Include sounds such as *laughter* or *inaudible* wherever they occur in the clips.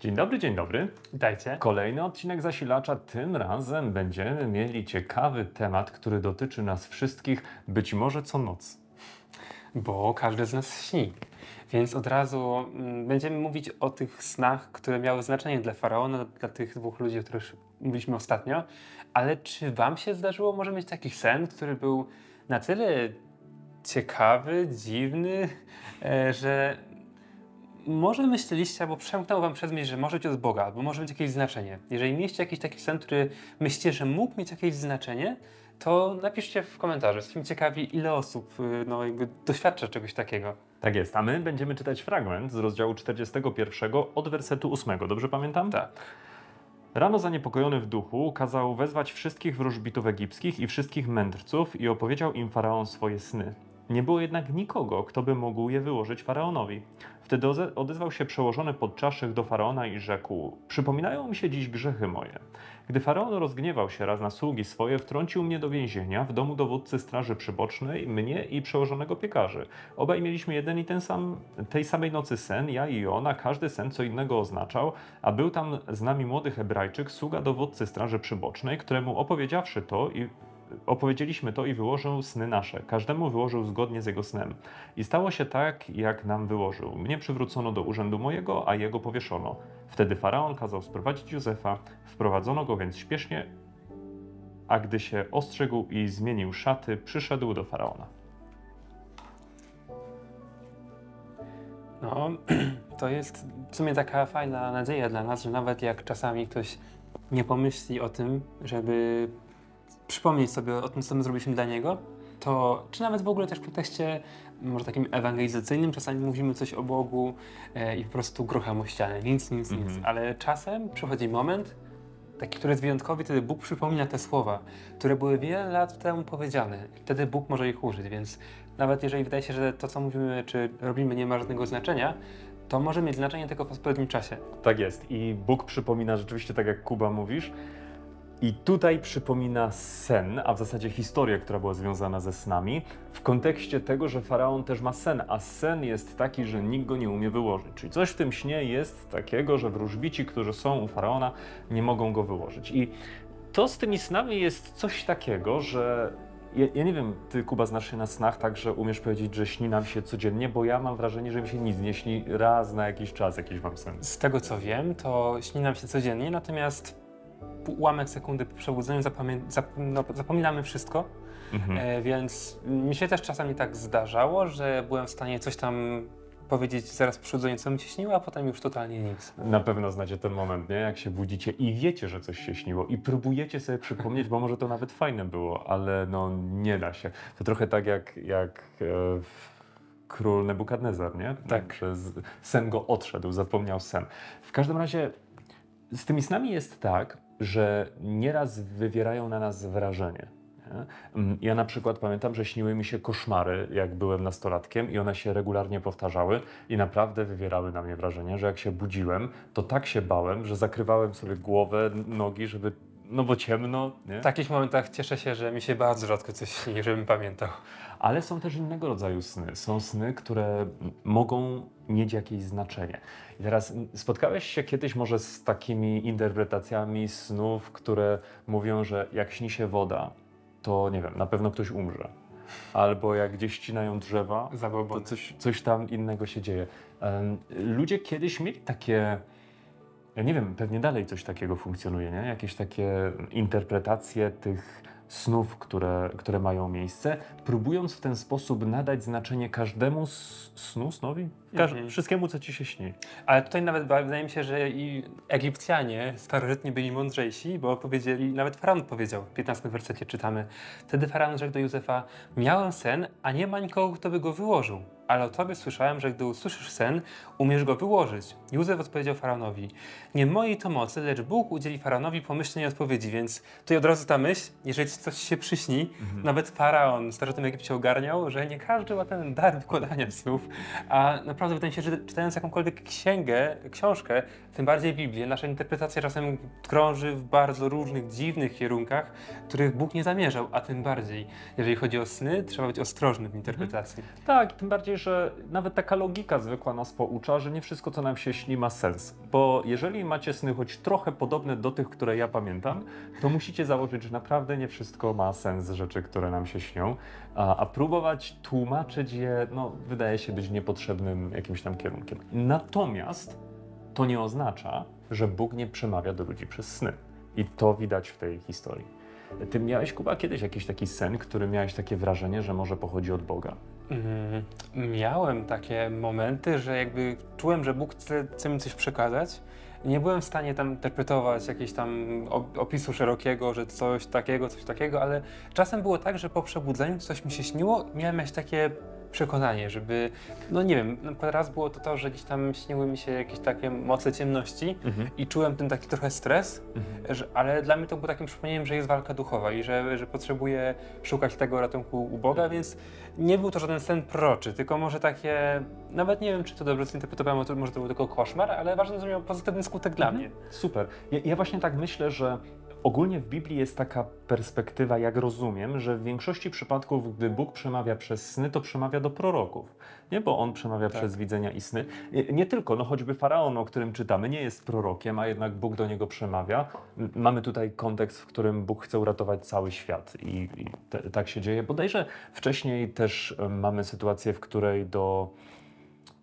Dzień dobry, dzień dobry. Witajcie. Kolejny odcinek zasilacza. Tym razem będziemy mieli ciekawy temat, który dotyczy nas wszystkich, być może co noc. Bo każdy z nas śni. Więc od razu mm, będziemy mówić o tych snach, które miały znaczenie dla faraona, dla tych dwóch ludzi, o których mówiliśmy ostatnio. Ale czy Wam się zdarzyło może mieć taki sen, który był na tyle ciekawy, dziwny, e, że może myśleliście, albo przemknął wam przez myśl, że może być od Boga, albo może mieć jakieś znaczenie. Jeżeli mieliście jakiś taki sen, który myślicie, że mógł mieć jakieś znaczenie, to napiszcie w komentarzu. Jesteśmy ciekawi, ile osób y, no, jakby doświadcza czegoś takiego. Tak jest, a my będziemy czytać fragment z rozdziału 41 od wersetu 8. Dobrze pamiętam? Tak. Rano zaniepokojony w duchu kazał wezwać wszystkich wróżbitów egipskich i wszystkich mędrców i opowiedział im faraon swoje sny. Nie było jednak nikogo, kto by mógł je wyłożyć faraonowi. Wtedy odezwał się przełożony podczaszych do faraona i rzekł: Przypominają mi się dziś grzechy moje. Gdy faraon rozgniewał się raz na sługi swoje, wtrącił mnie do więzienia w domu dowódcy straży przybocznej, mnie i przełożonego piekarzy. Obaj mieliśmy jeden i ten sam, tej samej nocy sen, ja i on, a każdy sen co innego oznaczał, a był tam z nami młody Hebrajczyk, sługa dowódcy straży przybocznej, któremu opowiedziawszy to i opowiedzieliśmy to i wyłożył sny nasze. Każdemu wyłożył zgodnie z jego snem. I stało się tak, jak nam wyłożył. Mnie przywrócono do urzędu mojego, a jego powieszono. Wtedy faraon kazał sprowadzić Józefa, wprowadzono go więc śpiesznie, a gdy się ostrzegł i zmienił szaty, przyszedł do faraona. No, *clears throat* to jest w sumie taka fajna nadzieja dla nas, że nawet jak czasami ktoś nie pomyśli o tym, żeby przypomnieć sobie o tym, co my zrobiliśmy dla niego, to czy nawet w ogóle też w kontekście może takim ewangelizacyjnym, czasami mówimy coś o Bogu e, i po prostu grucham o ścianę, nic, nic, nic, mhm. ale czasem przychodzi moment, taki, który jest wyjątkowy, wtedy Bóg przypomina te słowa, które były wiele lat temu powiedziane. Wtedy Bóg może ich użyć, więc nawet jeżeli wydaje się, że to, co mówimy czy robimy, nie ma żadnego znaczenia, to może mieć znaczenie tylko w odpowiednim czasie. Tak jest i Bóg przypomina rzeczywiście, tak jak Kuba mówisz, i tutaj przypomina sen, a w zasadzie historię, która była związana ze snami, w kontekście tego, że faraon też ma sen, a sen jest taki, że nikt go nie umie wyłożyć. Czyli coś w tym śnie jest takiego, że wróżbici, którzy są u faraona, nie mogą go wyłożyć. I to z tymi snami jest coś takiego, że ja, ja, nie wiem, ty Kuba znasz się na snach tak, że umiesz powiedzieć, że śni nam się codziennie, bo ja mam wrażenie, że mi się nic nie śni raz na jakiś czas, jakiś mam sen. Z tego co wiem, to śni nam się codziennie, natomiast ułamek sekundy po przebudzeniu zap no, zapominamy wszystko. Mhm. E, więc mi się też czasami tak zdarzało, że byłem w stanie coś tam powiedzieć zaraz po co mi się śniło, a potem już totalnie nic. Na pewno znacie ten moment, nie? Jak się budzicie i wiecie, że coś się śniło i próbujecie sobie przypomnieć, bo może to nawet fajne było, ale no nie da się. To trochę tak jak, jak e, król Nebukadnezar, nie? Tak. Że sen go odszedł, zapomniał sen. W każdym razie z tymi snami jest tak, że nieraz wywierają na nas wrażenie. Mm, ja na przykład pamiętam, że śniły mi się koszmary, jak byłem nastolatkiem, i one się regularnie powtarzały i naprawdę wywierały na mnie wrażenie, że jak się budziłem, to tak się bałem, że zakrywałem sobie głowę, nogi, żeby no bo ciemno. Nie? W takich momentach cieszę się, że mi się bardzo rzadko coś śni, żebym pamiętał. Ale są też innego rodzaju sny. Są sny, które mogą mieć jakieś znaczenie. I teraz spotkałeś się kiedyś może z takimi interpretacjami snów, które mówią, że jak śni się woda, to nie wiem, na pewno ktoś umrze. Albo jak gdzieś ścinają drzewa, to coś, coś tam innego się dzieje. Ludzie kiedyś mieli takie ja nie wiem, pewnie dalej coś takiego funkcjonuje, nie? Jakieś takie interpretacje tych snów, które, które mają miejsce, próbując w ten sposób nadać znaczenie każdemu snu, snowi? Każ mhm. Wszystkiemu, co ci się śni. Ale tutaj nawet wydaje mi się, że i Egipcjanie starożytni byli mądrzejsi, bo powiedzieli, nawet faraon powiedział, w 15 wersecie czytamy, wtedy faraon rzekł do Józefa, miałem sen, a nie ma nikogo, kto by go wyłożył ale o tobie słyszałem, że gdy usłyszysz sen, umiesz go wyłożyć. Józef odpowiedział faraonowi, nie mojej to mocy, lecz Bóg udzieli faraonowi pomyślnej odpowiedzi, więc tutaj od razu ta myśl, jeżeli coś się przyśni, mhm. nawet faraon w starożytnym Egipcie ogarniał, że nie każdy ma ten dar wykładania słów, a naprawdę wydaje mi się, że czytając jakąkolwiek księgę, książkę, tym bardziej Biblię, nasza interpretacja czasem krąży w bardzo różnych, dziwnych kierunkach, których Bóg nie zamierzał, a tym bardziej, jeżeli chodzi o sny, trzeba być ostrożnym w interpretacji. Mhm. Tak, tym bardziej, że nawet taka logika zwykła nas poucza, że nie wszystko, co nam się śni, ma sens. Bo jeżeli macie sny choć trochę podobne do tych, które ja pamiętam, to musicie założyć, że naprawdę nie wszystko ma sens rzeczy, które nam się śnią, a, a próbować tłumaczyć je, no, wydaje się być niepotrzebnym jakimś tam kierunkiem. Natomiast to nie oznacza, że Bóg nie przemawia do ludzi przez sny. I to widać w tej historii. Ty miałeś, Kuba, kiedyś jakiś taki sen, który miałeś takie wrażenie, że może pochodzi od Boga? Mm, miałem takie momenty, że jakby czułem, że Bóg chce, chce mi coś przekazać. Nie byłem w stanie tam interpretować jakiegoś tam op- opisu szerokiego, że coś takiego, coś takiego, ale czasem było tak, że po przebudzeniu coś mi się śniło, miałem jakieś takie przekonanie, żeby, no nie wiem, raz było to to, że gdzieś tam śniły mi się jakieś takie moce ciemności i czułem ten taki trochę stres, że, ale dla mnie to było takim przypomnieniem, że jest walka duchowa i że, że potrzebuję szukać tego ratunku u Boga, więc nie był to żaden sen proroczy, tylko może takie, nawet nie wiem, czy to dobrze zinterpretowałem, to może to był tylko koszmar, ale ważne, że miał pozytywny skutek dla mnie. Super. Ja, ja właśnie tak myślę, że ogólnie w Biblii jest taka perspektywa, jak rozumiem, że w większości przypadków, gdy Bóg przemawia przez sny, to przemawia do proroków. Nie, bo on przemawia Tak. przez widzenia i sny. Nie, nie tylko, no choćby faraon, o którym czytamy, nie jest prorokiem, a jednak Bóg do niego przemawia. Mamy tutaj kontekst, w którym Bóg chce uratować cały świat i, i te, tak się dzieje. Bodajże wcześniej też mamy sytuację, w której do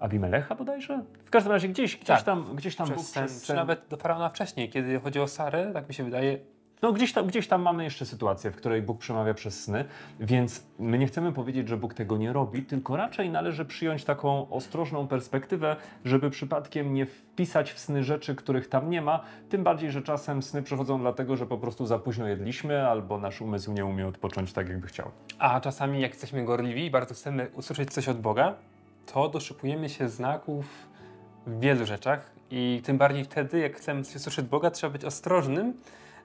Abimelecha bodajże? W każdym razie gdzieś, gdzieś Tak. tam, gdzieś tam Bóg Przez sen, przez czy nawet do faraona wcześniej, kiedy chodzi o Sarę, tak mi się wydaje, No gdzieś tam, gdzieś tam mamy jeszcze sytuację, w której Bóg przemawia przez sny, więc my nie chcemy powiedzieć, że Bóg tego nie robi, tylko raczej należy przyjąć taką ostrożną perspektywę, żeby przypadkiem nie wpisać w sny rzeczy, których tam nie ma, tym bardziej, że czasem sny przychodzą dlatego, że po prostu za późno jedliśmy albo nasz umysł nie umie odpocząć tak, jakby chciał. A czasami, jak jesteśmy gorliwi i bardzo chcemy usłyszeć coś od Boga, to doszukujemy się znaków w wielu rzeczach. I tym bardziej wtedy, jak chcemy coś usłyszeć od Boga, trzeba być ostrożnym,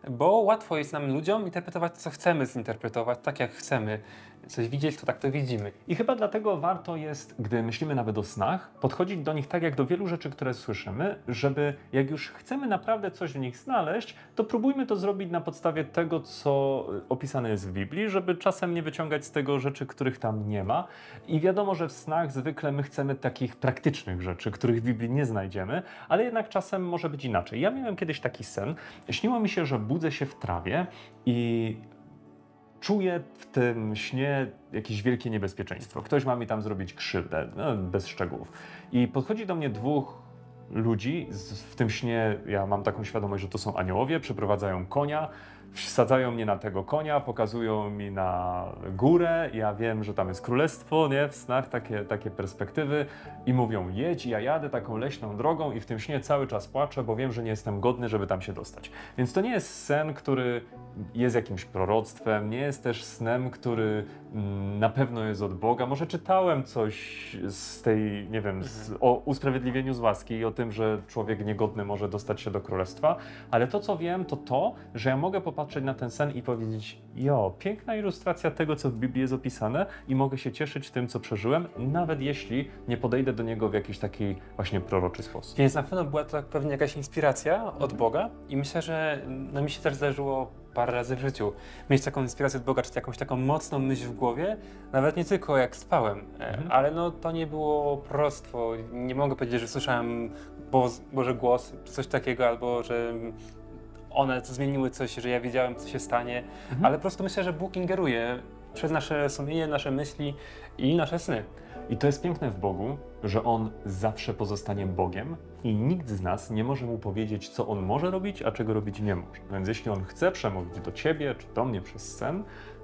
bo łatwo jest nam ludziom interpretować to, co chcemy zinterpretować, tak jak chcemy coś widzieć, to tak to widzimy. I chyba dlatego warto jest, gdy myślimy nawet o snach, podchodzić do nich tak jak do wielu rzeczy, które słyszymy, żeby jak już chcemy naprawdę coś w nich znaleźć, to próbujmy to zrobić na podstawie tego, co opisane jest w Biblii, żeby czasem nie wyciągać z tego rzeczy, których tam nie ma. I wiadomo, że w snach zwykle my chcemy takich praktycznych rzeczy, których w Biblii nie znajdziemy, ale jednak czasem może być inaczej. Ja miałem kiedyś taki sen. Śniło mi się, że budzę się w trawie i czuję w tym śnie jakieś wielkie niebezpieczeństwo. Ktoś ma mi tam zrobić krzywdę, no, bez szczegółów. I podchodzi do mnie dwóch ludzi. W tym śnie ja mam taką świadomość, że to są aniołowie, przyprowadzają konia, wsadzają mnie na tego konia, pokazują mi na górę. Ja wiem, że tam jest królestwo, nie? W snach takie, takie perspektywy i mówią: jedź, ja jadę taką leśną drogą i w tym śnie cały czas płaczę, bo wiem, że nie jestem godny, żeby tam się dostać. Więc to nie jest sen, który jest jakimś proroctwem, nie jest też snem, który mm, na pewno jest od Boga. Może czytałem coś z tej, nie wiem, z, o usprawiedliwieniu z łaski i o tym, że człowiek niegodny może dostać się do królestwa, ale to, co wiem, to to, że ja mogę popatrzeć na ten sen i powiedzieć: Jo, piękna ilustracja tego, co w Biblii jest opisane, i mogę się cieszyć tym, co przeżyłem, nawet jeśli nie podejdę do niego w jakiś taki właśnie proroczy sposób. Więc na pewno była to pewnie jakaś inspiracja od Boga i myślę, że no, mi się też zdarzyło parę razy w życiu mieć taką inspirację od Boga, czy jakąś taką mocną myśl w głowie, nawet nie tylko jak spałem, e, Mhm. ale no to nie było proroctwo. Nie mogę powiedzieć, że słyszałem Bo Boże głos, czy coś takiego, albo że one zmieniły coś, że ja wiedziałem, co się stanie, Mhm. ale po prostu myślę, że Bóg ingeruje przez nasze sumienie, nasze myśli i nasze sny. I to jest piękne w Bogu, że On zawsze pozostanie Bogiem i nikt z nas nie może Mu powiedzieć, co On może robić, a czego robić nie może. Więc jeśli On chce przemówić do Ciebie czy do mnie przez sen,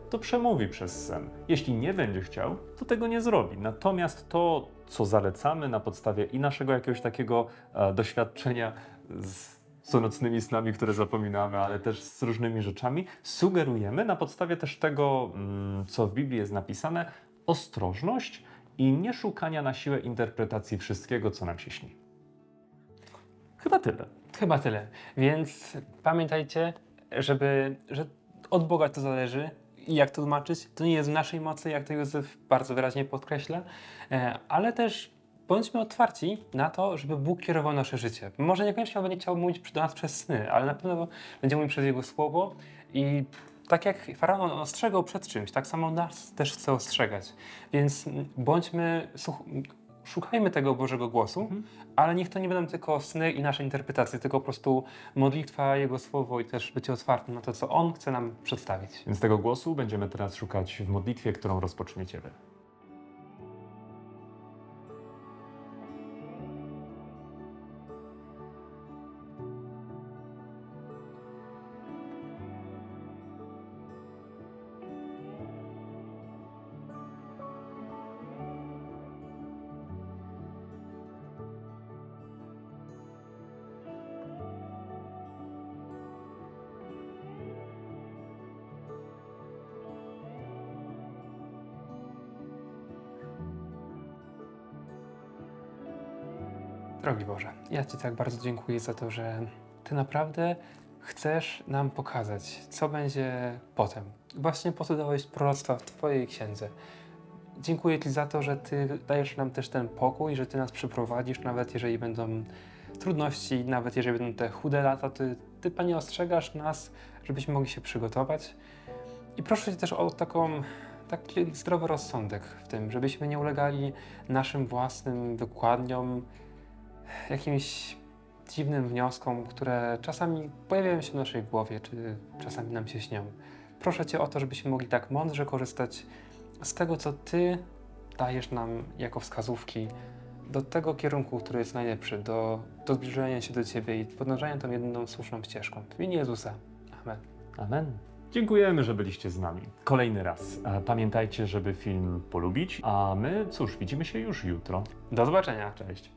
to przemówi przez sen. Jeśli nie będzie chciał, to tego nie zrobi. Natomiast to, co zalecamy na podstawie i naszego jakiegoś takiego e, doświadczenia z co nocnymi snami, które zapominamy, ale też z różnymi rzeczami, sugerujemy na podstawie też tego, mm, co w Biblii jest napisane, ostrożność i nie szukania na siłę interpretacji wszystkiego, co nam się śni. Chyba tyle. Chyba tyle. Więc pamiętajcie, żeby, że od Boga to zależy i jak to tłumaczyć. To nie jest w naszej mocy, jak to Józef bardzo wyraźnie podkreśla, e, ale też bądźmy otwarci na to, żeby Bóg kierował nasze życie. Może niekoniecznie on będzie chciał mówić do nas przez sny, ale na pewno będzie mówił przez Jego Słowo i tak jak faraon ostrzegał przed czymś, tak samo nas też chce ostrzegać. Więc bądźmy, szukajmy tego Bożego głosu, ale niech to nie będą tylko sny i nasze interpretacje, tylko po prostu modlitwa, Jego słowo i też bycie otwartym na to, co On chce nam przedstawić. Więc tego głosu będziemy teraz szukać w modlitwie, którą rozpoczniecie wy. Drogi Boże, ja Ci tak bardzo dziękuję za to, że Ty naprawdę chcesz nam pokazać, co będzie potem. Właśnie po to dałeś proroctwa w Twojej księdze. Dziękuję Ci za to, że Ty dajesz nam też ten pokój, że Ty nas przyprowadzisz, nawet jeżeli będą trudności, nawet jeżeli będą te chude lata, Ty, ty Panie, ostrzegasz nas, żebyśmy mogli się przygotować. I proszę Cię też o taką, taki zdrowy rozsądek w tym, żebyśmy nie ulegali naszym własnym wykładniom, jakimś dziwnym wnioskom, które czasami pojawiają się w naszej głowie, czy czasami nam się śnią. Proszę Cię o to, żebyśmy mogli tak mądrze korzystać z tego, co Ty dajesz nam jako wskazówki do tego kierunku, który jest najlepszy, do, do zbliżenia się do Ciebie i podążania tą jedyną słuszną ścieżką. W imieniu Jezusa. Amen. Amen. Dziękujemy, że byliście z nami. Kolejny raz. E, Pamiętajcie, żeby film polubić, a my, cóż, widzimy się już jutro. Do zobaczenia. Cześć.